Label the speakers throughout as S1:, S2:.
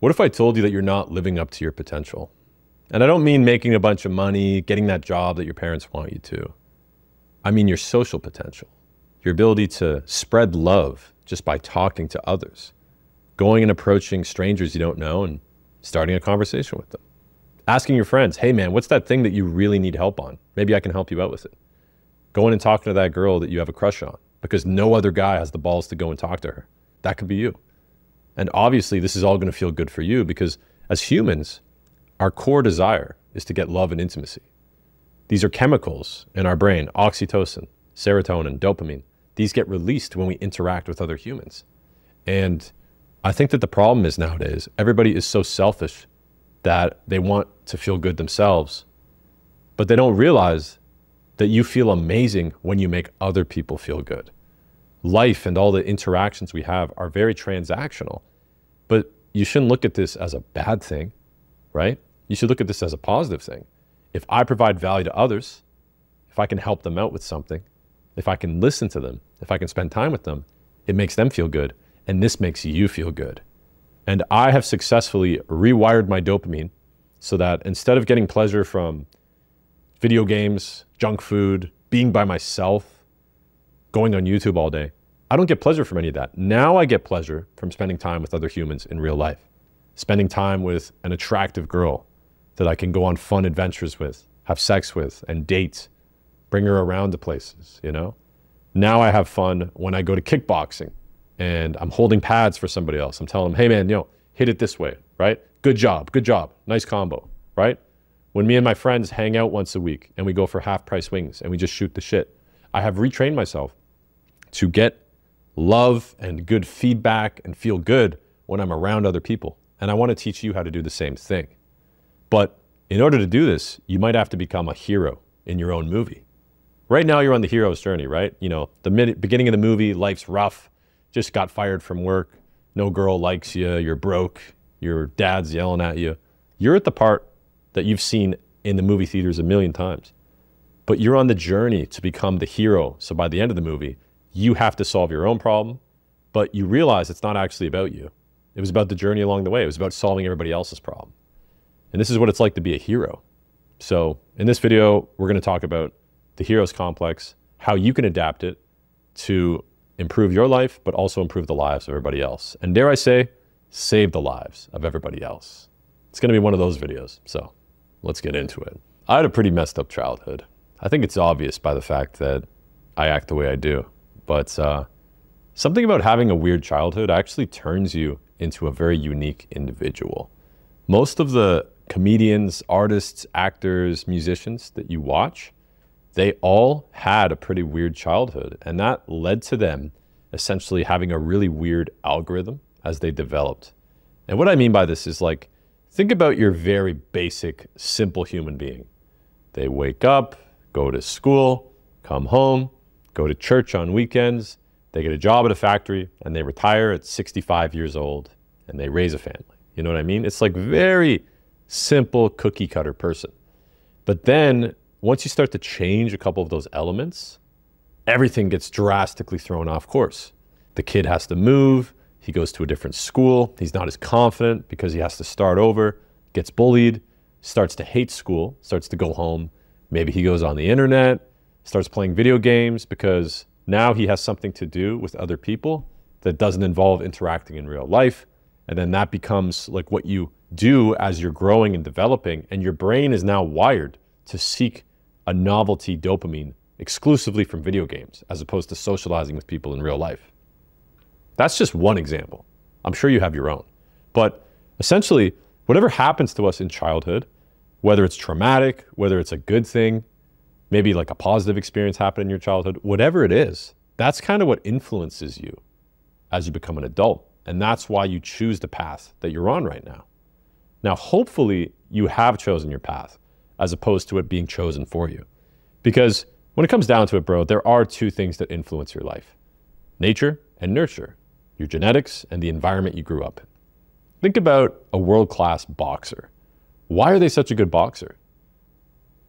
S1: What if I told you that you're not living up to your potential? And I don't mean making a bunch of money, getting that job that your parents want you to. I mean your social potential, your ability to spread love just by talking to others, going and approaching strangers you don't know and starting a conversation with them. Asking your friends, hey man, what's that thing that you really need help on? Maybe I can help you out with it. Going and talking to that girl that you have a crush on because no other guy has the balls to go and talk to her. That could be you. And obviously, this is all going to feel good for you because as humans, our core desire is to get love and intimacy. These are chemicals in our brain oxytocin, serotonin, dopamine. These get released when we interact with other humans. And I think that the problem is nowadays, everybody is so selfish that they want to feel good themselves, but they don't realize that you feel amazing when you make other people feel good. Life and all the interactions we have are very transactional. But you shouldn't look at this as a bad thing, right? You should look at this as a positive thing. If I provide value to others, if I can help them out with something, if I can listen to them, if I can spend time with them, it makes them feel good. And this makes you feel good. And I have successfully rewired my dopamine so that instead of getting pleasure from video games, junk food, being by myself, going on YouTube all day, I don't get pleasure from any of that. Now I get pleasure from spending time with other humans in real life, spending time with an attractive girl that I can go on fun adventures with, have sex with, and date, bring her around to places, you know? Now I have fun when I go to kickboxing and I'm holding pads for somebody else. I'm telling them, hey man, you know, hit it this way, right? Good job, good job, nice combo, right? When me and my friends hang out once a week and we go for half price wings and we just shoot the shit, I have retrained myself to get love and good feedback and feel good when I'm around other people. And I want to teach you how to do the same thing. But in order to do this, you might have to become a hero in your own movie. Right now, you're on the hero's journey, right? You know, the beginning of the movie, life's rough, just got fired from work, no girl likes you, you're broke, your dad's yelling at you. You're at the part that you've seen in the movie theaters a million times. But you're on the journey to become the hero. So by the end of the movie, you have to solve your own problem, but you realize it's not actually about you. It was about the journey along the way. It was about solving everybody else's problem. And this is what it's like to be a hero. So in this video, we're going to talk about the hero's complex, how you can adapt it to improve your life, but also improve the lives of everybody else. And dare I say, save the lives of everybody else. It's going to be one of those videos. So let's get into it. I had a pretty messed up childhood. I think it's obvious by the fact that I act the way I do. But uh, something about having a weird childhood actually turns you into a very unique individual. Most of the comedians, artists, actors, musicians that you watch, they all had a pretty weird childhood. And that led to them essentially having a really weird algorithm as they developed. And what I mean by this is like, think about your very basic, simple human being. They wake up, go to school, come home, go to church on weekends, they get a job at a factory, and they retire at 65 years old and they raise a family. You know what I mean? It's like very simple cookie cutter person. But then once you start to change a couple of those elements, everything gets drastically thrown off course. The kid has to move, he goes to a different school, he's not as confident because he has to start over, gets bullied, starts to hate school, starts to go home. Maybe he goes on the internet, starts playing video games because now he has something to do with other people that doesn't involve interacting in real life. And then that becomes like what you do as you're growing and developing. And your brain is now wired to seek a novelty dopamine exclusively from video games as opposed to socializing with people in real life. That's just one example. I'm sure you have your own. But essentially, whatever happens to us in childhood, whether it's traumatic, whether it's a good thing, maybe like a positive experience happened in your childhood, whatever it is, that's kind of what influences you as you become an adult. And that's why you choose the path that you're on right now. Now, hopefully, you have chosen your path as opposed to it being chosen for you. Because when it comes down to it, bro, there are two things that influence your life nature and nurture, your genetics and the environment you grew up in. Think about a world class boxer. Why are they such a good boxer?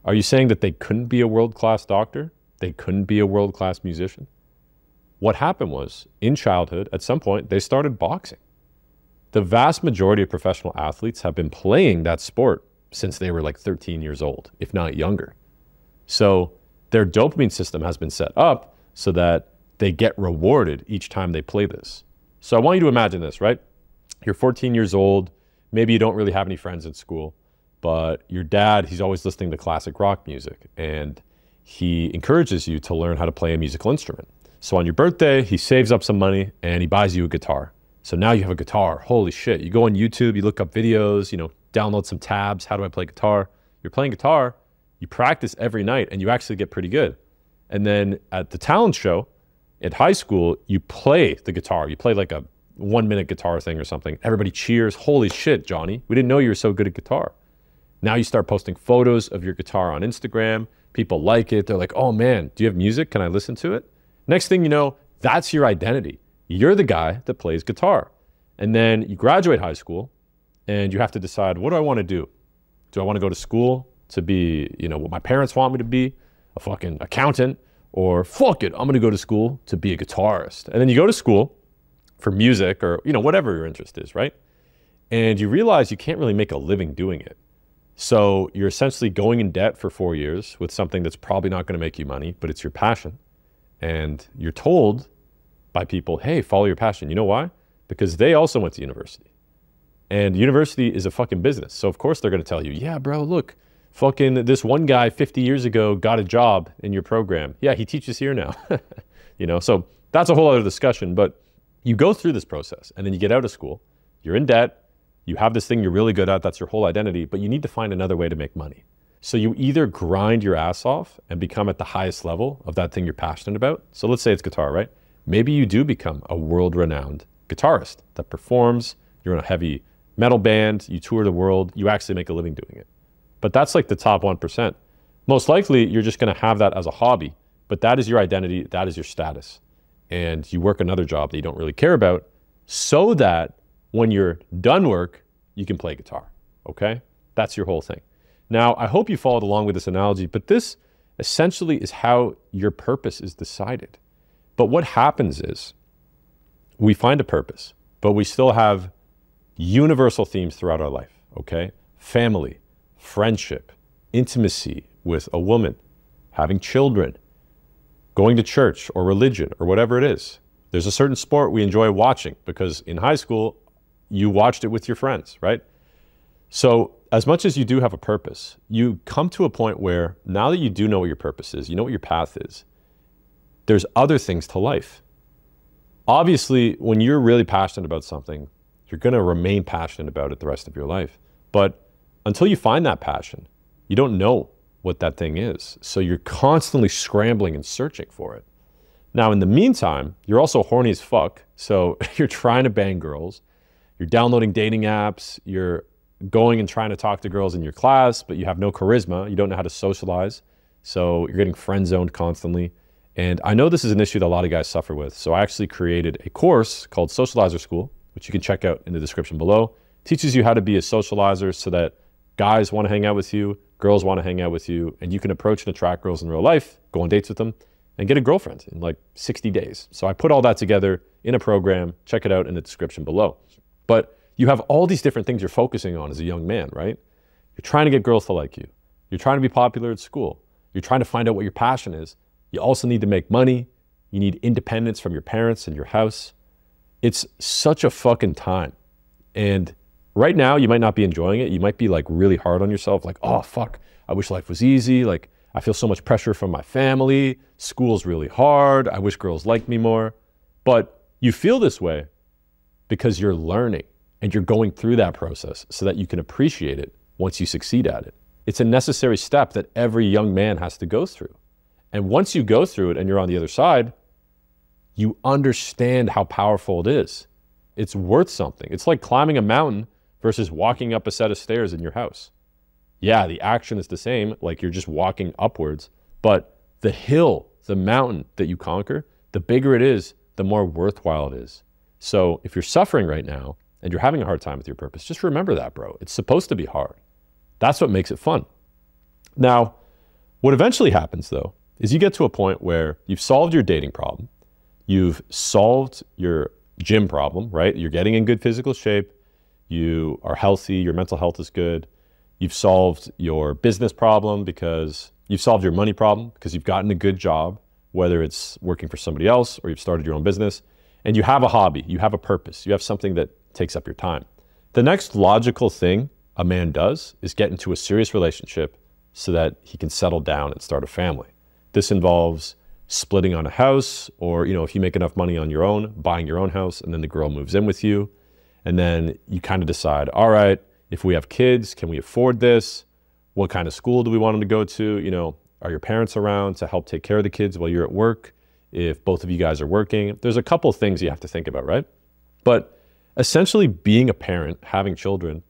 S1: Are you saying that they couldn't be a world class doctor? They couldn't be a world class musician? what happened was in childhood, at some point, they started boxing. The vast majority of professional athletes have been playing that sport since they were like 13 years old, if not younger. So their dopamine system has been set up so that they get rewarded each time they play this. So I want you to imagine this, right? You're 14 years old. Maybe you don't really have any friends in school, but your dad, he's always listening to classic rock music and he encourages you to learn how to play a musical instrument. So on your birthday, he saves up some money and he buys you a guitar. So now you have a guitar. Holy shit. You go on YouTube, you look up videos, you know, download some tabs. How do I play guitar? You're playing guitar, you practice every night and you actually get pretty good. And then at the talent show at high school, you play the guitar. You play like a one minute guitar thing or something. Everybody cheers. Holy shit, Johnny. We didn't know you were so good at guitar. Now you start posting photos of your guitar on Instagram. People like it. They're like, oh man, do you have music? Can I listen to it? Next thing you know, that's your identity. You're the guy that plays guitar. And then you graduate high school and you have to decide what do I want to do? Do I want to go to school to be, you know, what my parents want me to be, a fucking accountant, or fuck it, I'm to go to school to be a guitarist. And then you go to school for music or, you know, whatever your interest is, right? And you realize you can't really make a living doing it. So you're essentially going in debt for four years with something that's probably not to make you money, but it's your passion. And you're told by people, hey, follow your passion. You know why? Because they also went to university. And university is a fucking business. So of course they're to tell you, yeah, bro, look, fucking this one guy 50 years ago got a job in your program. Yeah, he teaches here now. you know, so that's a whole other discussion. But you go through this process and then you get out of school, you're in debt, you have this thing you're really good at, that's your whole identity, but you need to find another way to make money. So you either grind your ass off and become at the highest level of that thing you're passionate about. So let's say it's guitar, right? Maybe you do become a world renowned guitarist that performs, you're in a heavy metal band, you tour the world, you actually make a living doing it. But that's like the top 1%. Most likely, you're just going to have that as a hobby, but that is your identity, that is your status. And you work another job that you don't really care about so that when you're done work, you can play guitar. Okay? That's your whole thing. Now, I hope you followed along with this analogy, but this essentially is how your purpose is decided. But what happens is we find a purpose, but we still have universal themes throughout our life, okay? Family, friendship, intimacy with a woman, having children, going to church or religion or whatever it is. There's a certain sport we enjoy watching because in high school, you watched it with your friends, right? So, as much as you do have a purpose, you come to a point where now that you do know what your purpose is, you know what your path is, there's other things to life. Obviously, when you're really passionate about something, you're going to remain passionate about it the rest of your life. But until you find that passion, you don't know what that thing is. So you're constantly scrambling and searching for it. Now, in the meantime, you're also horny as fuck. So you're trying to bang girls, you're downloading dating apps, you're going and trying to talk to girls in your class, but you have no charisma, you don't know how to socialize. So you're getting friend zoned constantly. And I know this is an issue that a lot of guys suffer with. So I actually created a course called Socializer School, which you can check out in the description below. It teaches you how to be a socializer so that guys want to hang out with you, girls want to hang out with you, and you can approach and attract girls in real life, go on dates with them, and get a girlfriend in like 60 days. So I put all that together in a program. Check it out in the description below. But you have all these different things you're focusing on as a young man, right? You're trying to get girls to like you. You're trying to be popular at school. You're trying to find out what your passion is. You also need to make money. You need independence from your parents and your house. It's such a fucking time. And right now you might not be enjoying it. You might be like really hard on yourself, like, oh, fuck, I wish life was easy. Like, I feel so much pressure from my family. School's really hard. I wish girls liked me more. But you feel this way because you're learning and you're going through that process so that you can appreciate it once you succeed at it. It's a necessary step that every young man has to go through. And once you go through it and you're on the other side, you understand how powerful it is. It's worth something. It's like climbing a mountain versus walking up a set of stairs in your house. Yeah, the action is the same, like you're just walking upwards, but the hill, the mountain that you conquer, the bigger it is, the more worthwhile it is. So if you're suffering right now and you're having a hard time with your purpose, just remember that, bro. It's supposed to be hard. That's what makes it fun. Now, what eventually happens though is you get to a point where you've solved your dating problem, You've solved your gym problem, right? You're getting in good physical shape. You are healthy. Your mental health is good. You've solved your business problem because you've solved your money problem because you've gotten a good job, whether it's working for somebody else or you've started your own business. And you have a hobby, you have a purpose, you have something that takes up your time. The next logical thing a man does is get into a serious relationship so that he can settle down and start a family. This involves splitting on a house, or you know, if you make enough money on your own, buying your own house, and then the girl moves in with you. And then you kind of decide, all right, if we have kids, can we afford this? What kind of school do we want them to go to? You know, are your parents around to help take care of the kids while you're at work? If both of you guys are working, there's a couple things you have to think about, right? But essentially, being a parent, having children,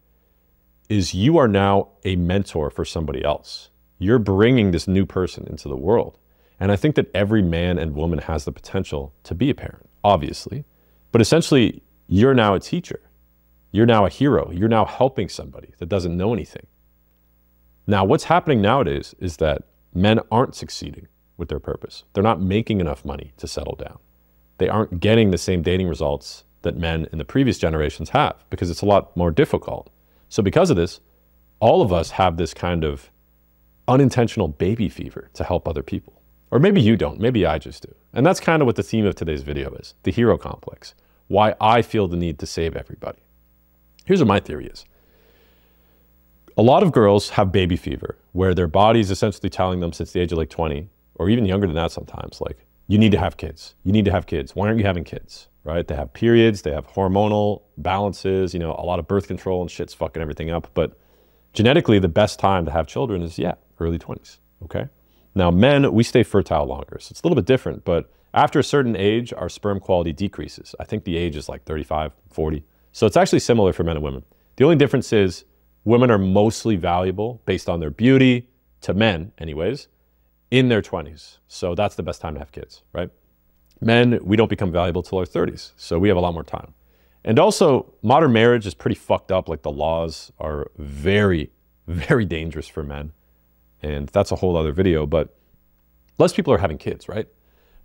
S1: is you are now a mentor for somebody else. You're bringing this new person into the world. And I think that every man and woman has the potential to be a parent, obviously. But essentially, you're now a teacher. You're now a hero. You're now helping somebody that doesn't know anything. Now, what's happening nowadays is that men aren't succeeding with their purpose. They're not making enough money to settle down. They aren't getting the same dating results that men in the previous generations have because it's a lot more difficult. So, because of this, all of us have this kind of unintentional baby fever to help other people. Or maybe you don't, maybe I just do. And that's kind of what the theme of today's video is the hero complex, why I feel the need to save everybody. Here's what my theory is a lot of girls have baby fever, where their body's essentially telling them since the age of like 20, or even younger than that sometimes, like, you need to have kids. You need to have kids. Why aren't you having kids? right? They have periods, they have hormonal balances, you know, a lot of birth control and shit's fucking everything up. But genetically, the best time to have children is, yeah, early 20s, okay? Now, men, we stay fertile longer. So it's a little bit different, but after a certain age, our sperm quality decreases. I think the age is like 35, 40. So it's actually similar for men and women. The only difference is women are mostly valuable based on their beauty to men, anyways, in their 20s. So that's the best time to have kids, right? Men, we don't become valuable till our 30s, so we have a lot more time. And also, modern marriage is pretty fucked up. Like the laws are very, very dangerous for men. And that's a whole other video, but less people are having kids, right?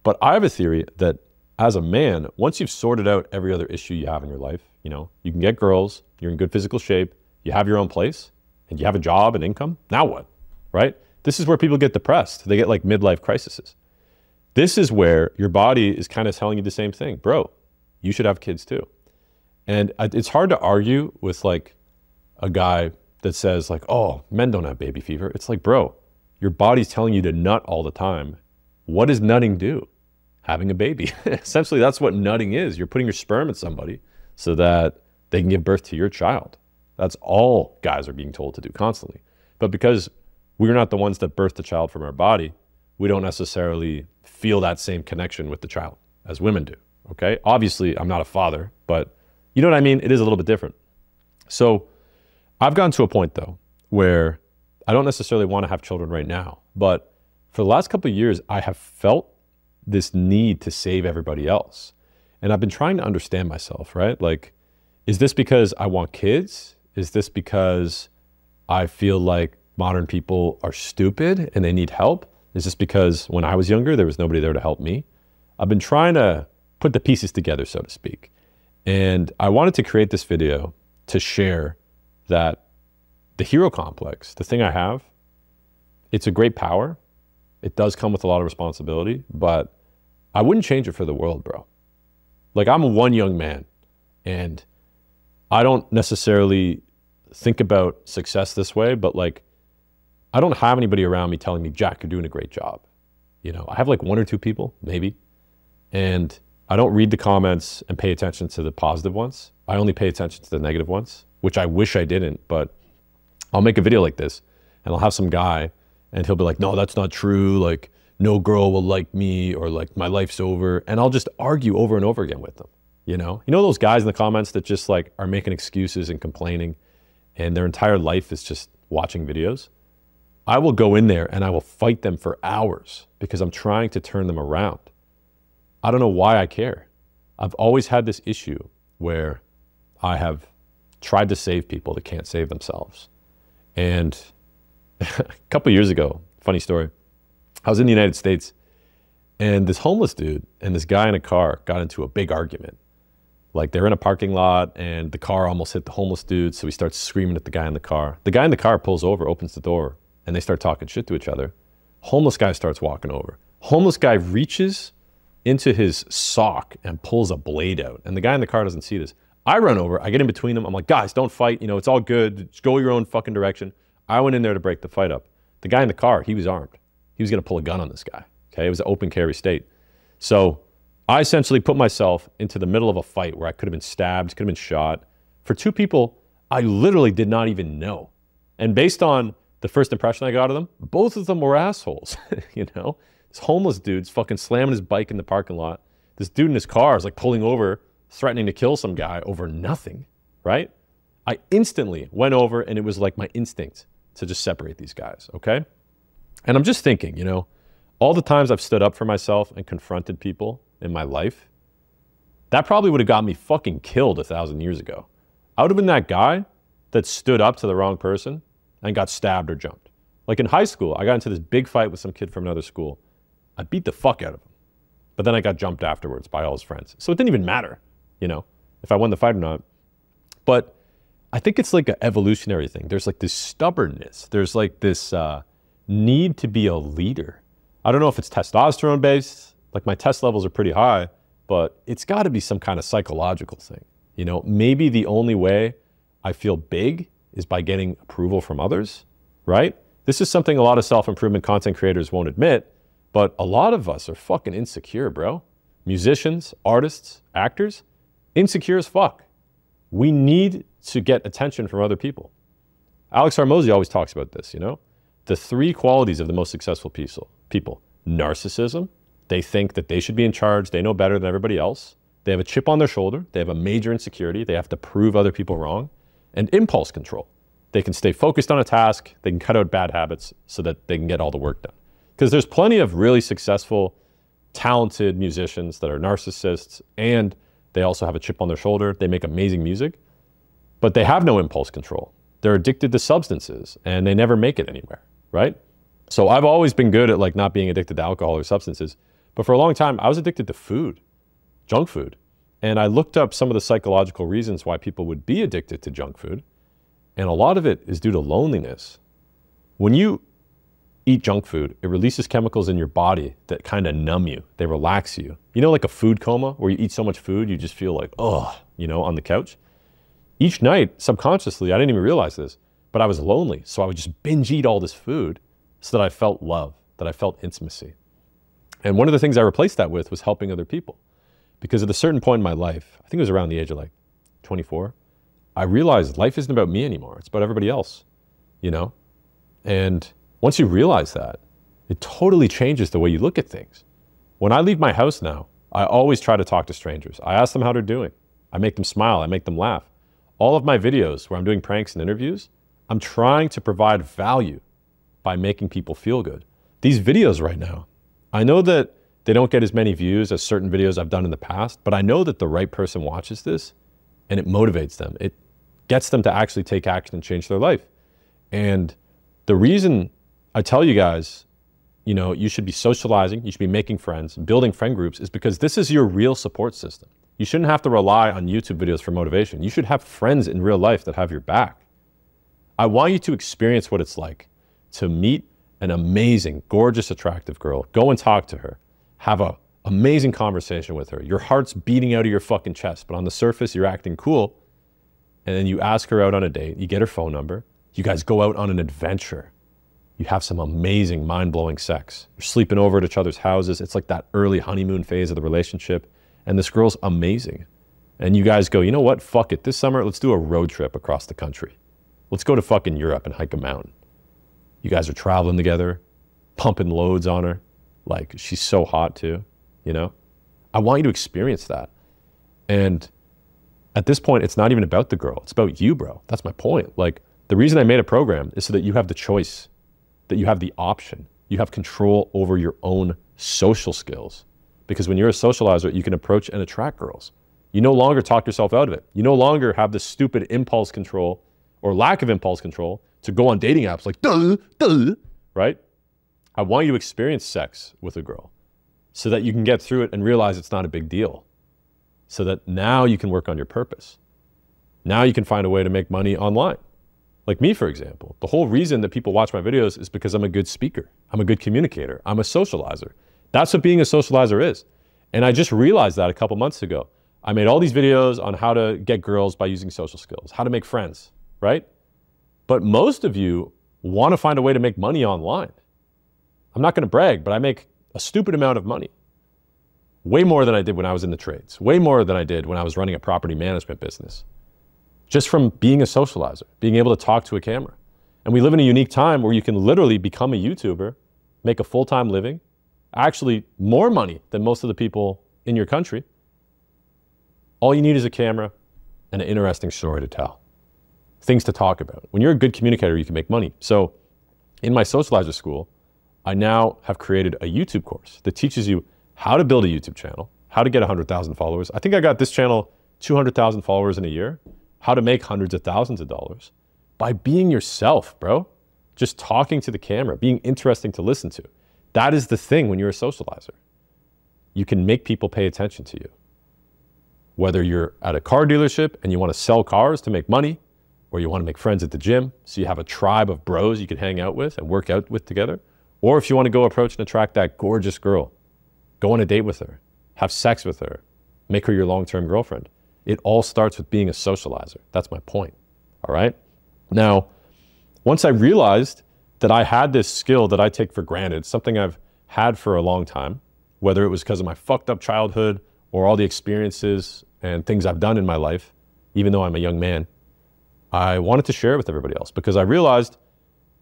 S1: But I have a theory that as a man, once you've sorted out every other issue you have in your life, you know, you can get girls, you're in good physical shape, you have your own place, and you have a job and income. Now what? Right? This is where people get depressed. They get like midlife crises. This is where your body is kind of telling you the same thing, bro. You should have kids too. And it's hard to argue with like a guy that says like, "Oh, men don't have baby fever." It's like, bro, your body's telling you to nut all the time. What does nutting do? Having a baby. Essentially, that's what nutting is. You're putting your sperm in somebody so that they can give birth to your child. That's all guys are being told to do constantly. But because we're not the ones that birth the child from our body, we don't necessarily feel that same connection with the child as women do. Okay. Obviously, I'm not a father, but you know what I mean? It is a little bit different. So I've gotten to a point though where I don't necessarily want to have children right now, but for the last couple of years, I have felt this need to save everybody else. And I've been trying to understand myself, right? Like, is this because I want kids? Is this because I feel like modern people are stupid and they need help? Is this because when I was younger, there was nobody there to help me? I've been trying to put the pieces together, so to speak. And I wanted to create this video to share that the hero complex, the thing I have, it's a great power. It does come with a lot of responsibility, but I wouldn't change it for the world, bro. Like, I'm one young man, and I don't necessarily think about success this way, but like, I don't have anybody around me telling me, Jack, you're doing a great job. You know, I have like one or two people, maybe. And I don't read the comments and pay attention to the positive ones. I only pay attention to the negative ones, which I wish I didn't, but I'll make a video like this and I'll have some guy and he'll be like, no, that's not true. Like, no girl will like me or like my life's over. And I'll just argue over and over again with them. You know, you know those guys in the comments that just like are making excuses and complaining and their entire life is just watching videos. I will go in there and I will fight them for hours because I'm trying to turn them around. I don't know why I care. I've always had this issue where I have tried to save people that can't save themselves. And a couple years ago, funny story, I was in the United States And this homeless dude and this guy in a car got into a big argument. Like they're in a parking lot and the car almost hit the homeless dude. So he starts screaming at the guy in the car. The guy in the car pulls over, opens the door, and they start talking shit to each other. Homeless guy starts walking over. Homeless guy reaches into his sock and pulls a blade out. And the guy in the car doesn't see this. I run over, I get in between them. I'm like, guys, don't fight. You know, it's all good. Just go your own fucking direction. I went in there to break the fight up. The guy in the car, he was armed. He was going to pull a gun on this guy. Okay. It was an open carry state. So I essentially put myself into the middle of a fight where I could have been stabbed, could have been shot for two people I literally did not even know. And based on the first impression I got of them, both of them were assholes. you know, this homeless dude's fucking slamming his bike in the parking lot. This dude in his car is like pulling over, threatening to kill some guy over nothing, right? I instantly went over and it was like my instinct to just separate these guys, okay? And I'm just thinking, you know, all the times I've stood up for myself and confronted people in my life, that probably would have got me fucking killed a thousand years ago. I would have been that guy that stood up to the wrong person and got stabbed or jumped. Like in high school, I got into this big fight with some kid from another school. I beat the fuck out of him. But then I got jumped afterwards by all his friends. So it didn't even matter, you know, if I won the fight or not. But I think it's like an evolutionary thing. There's like this stubbornness. There's like this uh, need to be a leader. I don't know if it's testosterone based. Like my test levels are pretty high, but it's got to be some kind of psychological thing. You know, maybe the only way I feel big is by getting approval from others, right? This is something a lot of self improvement content creators won't admit, but a lot of us are fucking insecure, bro. Musicians, artists, actors, insecure as fuck. We need to get attention from other people. Alex Hormozi always talks about this, you know? The three qualities of the most successful people narcissism, they think that they should be in charge, they know better than everybody else. They have a chip on their shoulder, they have a major insecurity, they have to prove other people wrong. And impulse control. They can stay focused on a task, they can cut out bad habits so that they can get all the work done. Because there's plenty of really successful, talented musicians that are narcissists and they also have a chip on their shoulder. They make amazing music but they have no impulse control. They're addicted to substances and they never make it anywhere, right? So I've always been good at like not being addicted to alcohol or substances, but for a long time I was addicted to food, junk food. And I looked up some of the psychological reasons why people would be addicted to junk food, and a lot of it is due to loneliness. When you eat junk food, it releases chemicals in your body that kind of numb you. They relax you. You know, like a food coma where you eat so much food, you just feel like, oh, you know, on the couch each night, subconsciously, I didn't even realize this, but I was lonely. So I would just binge eat all this food so that I felt love, that I felt intimacy. And one of the things I replaced that with was helping other people. Because at a certain point in my life, I think it was around the age of like 24, I realized life isn't about me anymore. It's about everybody else, you know? And once you realize that, it totally changes the way you look at things. When I leave my house now, I always try to talk to strangers. I ask them how they're doing. I make them smile. I make them laugh all of my videos where I'm doing pranks and interviews, I'm trying to provide value by making people feel good. These videos right now, I know that they don't get as many views as certain videos I've done in the past, but I know that the right person watches this and it motivates them. It gets them to actually take action and change their life. And the reason I tell you guys, you know, you should be socializing, you should be making friends, building friend groups is because this is your real support system. You shouldn't have to rely on YouTube videos for motivation. You should have friends in real life that have your back. I want you to experience what it's like to meet an amazing, gorgeous, attractive girl. Go and talk to her. Have an amazing conversation with her. Your heart's beating out of your fucking chest, but on the surface, you're acting cool. And then you ask her out on a date. You get her phone number. You guys go out on an adventure. You have some amazing, mind blowing sex. You're sleeping over at each other's houses. It's like that early honeymoon phase of the relationship and this girl's amazing. And you guys go, you know what? Fuck it. This summer, let's do a road trip across the country. Let's go to fucking Europe and hike a mountain. You guys are traveling together, pumping loads on her. Like, she's so hot too, you know? I want you to experience that. And at this point, it's not even about the girl, it's about you, bro. That's my point. Like, the reason I made a program is so that you have the choice, that you have the option, you have control over your own social skills. Because when you're a socializer, you can approach and attract girls. You no longer talk yourself out of it. You no longer have this stupid impulse control or lack of impulse control to go on dating apps like, duh, duh, right? I want you to experience sex with a girl so that you can get through it and realize it's not a big deal. So that now you can work on your purpose. Now you can find a way to make money online. Like me, for example. The whole reason that people watch my videos is because I'm a good speaker. I'm a good communicator. I'm a socializer. That's what being a socializer is. And I just realized that a couple months ago. I made all these videos on how to get girls by using social skills, how to make friends, right? But most of you want to find a way to make money online. I'm not going to brag, but I make a stupid amount of money. Way more than I did when I was in the trades, way more than I did when I was running a property management business. Just from being a socializer, being able to talk to a camera. And we live in a unique time where you can literally become a YouTuber, make a full time living, actually more money than most of the people in your country. All you need is a camera and an interesting story to tell, things to talk about. When you're a good communicator, you can make money. So, in my socializer school, I now have created a YouTube course that teaches you how to build a YouTube channel, how to get 100,000 followers. I think I got this channel 200,000 followers in a year, how to make hundreds of thousands of dollars by being yourself, bro. Just talking to the camera, being interesting to listen to. That is the thing when you're a socializer. You can make people pay attention to you. Whether you're at a car dealership and you want to sell cars to make money, or you want to make friends at the gym, so you have a tribe of bros you can hang out with and work out with together, or if you want to go approach and attract that gorgeous girl, go on a date with her, have sex with her, make her your long term girlfriend. It all starts with being a socializer. That's my point. All right. Now, once I realized that I had this skill that I take for granted, something I've had for a long time, whether it was because of my fucked up childhood or all the experiences and things I've done in my life, even though I'm a young man, I wanted to share it with everybody else because I realized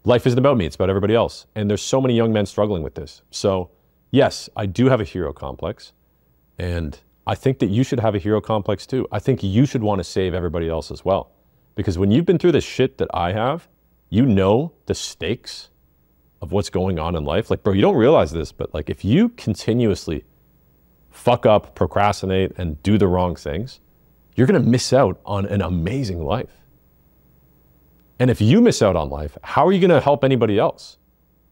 S1: life isn't about me, it's about everybody else. And there's so many young men struggling with this. So, yes, I do have a hero complex. And I think that you should have a hero complex too. I think you should want to save everybody else as well. Because when you've been through the shit that I have, you know the stakes of what's going on in life. Like, bro, you don't realize this, but like if you continuously fuck up, procrastinate, and do the wrong things, you're gonna miss out on an amazing life. And if you miss out on life, how are you gonna help anybody else?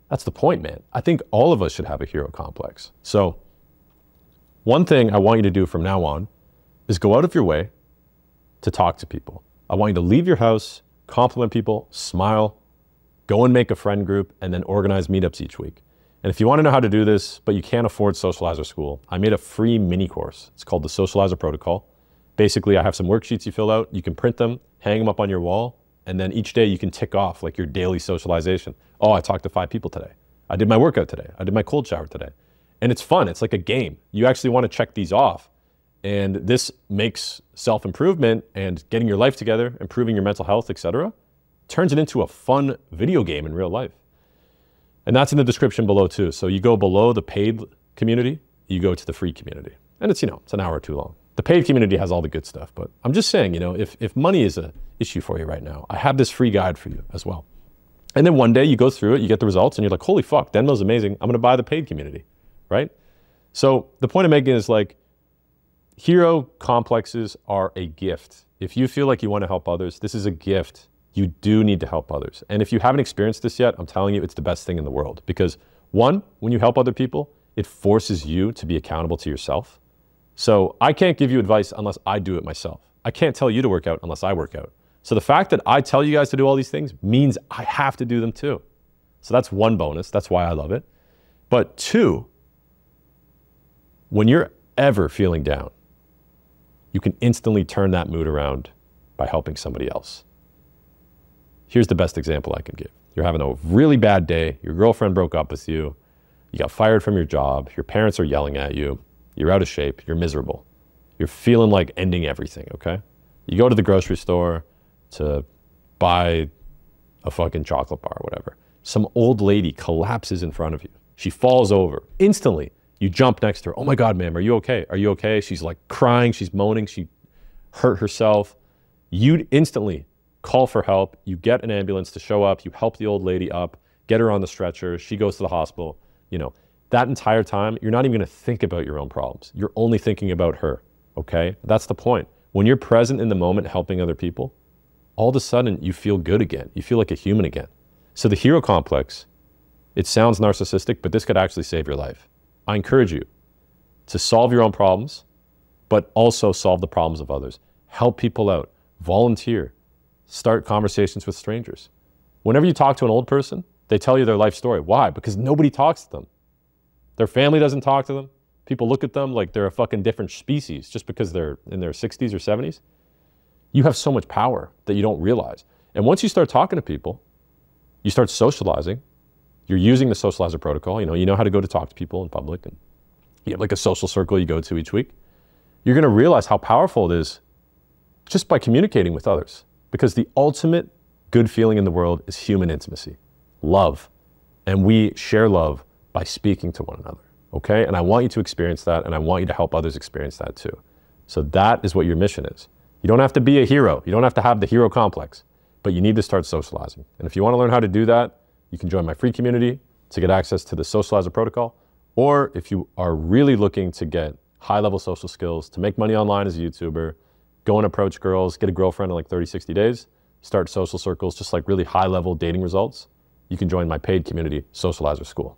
S1: That's the point, man. I think all of us should have a hero complex. So, one thing I want you to do from now on is go out of your way to talk to people. I want you to leave your house compliment people, smile, go and make a friend group, and then organize meetups each week. And if you want to know how to do this, but you can't afford Socializer School, I made a free mini course. It's called the Socializer Protocol. Basically, I have some worksheets you fill out. You can print them, hang them up on your wall, and then each day you can tick off like your daily socialization. Oh, I talked to five people today. I did my workout today. I did my cold shower today. And it's fun. It's like a game. You actually want to check these off and this makes self improvement and getting your life together, improving your mental health, etc., turns it into a fun video game in real life. And that's in the description below too. So you go below the paid community, you go to the free community. And it's, you know, it's an hour too long. The paid community has all the good stuff, but I'm just saying, you know, if, if money is an issue for you right now, I have this free guide for you as well. And then one day you go through it, you get the results, and you're like, holy fuck, Denmo's amazing. I'm gonna buy the paid community, right? So the point I'm making is like, Hero complexes are a gift. If you feel like you want to help others, this is a gift. You do need to help others. And if you haven't experienced this yet, I'm telling you, it's the best thing in the world. Because one, when you help other people, it forces you to be accountable to yourself. So I can't give you advice unless I do it myself. I can't tell you to work out unless I work out. So the fact that I tell you guys to do all these things means I have to do them too. So that's one bonus. That's why I love it. But two, when you're ever feeling down, you can instantly turn that mood around by helping somebody else. Here's the best example I can give. You're having a really bad day, your girlfriend broke up with you, you got fired from your job, your parents are yelling at you, you're out of shape, you're miserable. You're feeling like ending everything, okay? You go to the grocery store to buy a fucking chocolate bar or whatever. Some old lady collapses in front of you. She falls over instantly. You jump next to her. Oh my God, ma'am, are you okay? Are you okay? She's like crying, she's moaning, she hurt herself. You instantly call for help. You get an ambulance to show up. You help the old lady up, get her on the stretcher. She goes to the hospital. You know, that entire time, you're not even to think about your own problems. You're only thinking about her. Okay? That's the point. When you're present in the moment helping other people, all of a sudden you feel good again. You feel like a human again. So the hero complex, it sounds narcissistic, but this could actually save your life. I encourage you to solve your own problems, but also solve the problems of others. Help people out, volunteer, start conversations with strangers. Whenever you talk to an old person, they tell you their life story. Why? Because nobody talks to them. Their family doesn't talk to them. People look at them like they're a fucking different species just because they're in their 60s or 70s. You have so much power that you don't realize. And once you start talking to people, you start socializing. You're using the socializer protocol. You know, you know how to go to talk to people in public, and you have like a social circle you go to each week. You're going to realize how powerful it is just by communicating with others. Because the ultimate good feeling in the world is human intimacy, love, and we share love by speaking to one another. Okay, and I want you to experience that, and I want you to help others experience that too. So that is what your mission is. You don't have to be a hero. You don't have to have the hero complex but you need to start socializing. And if you want to learn how to do that, you can join my free community to get access to the socializer protocol. Or if you are really looking to get high level social skills, to make money online as a YouTuber, go and approach girls, get a girlfriend in like 30, 60 days, start social circles, just like really high level dating results, you can join my paid community, Socializer School.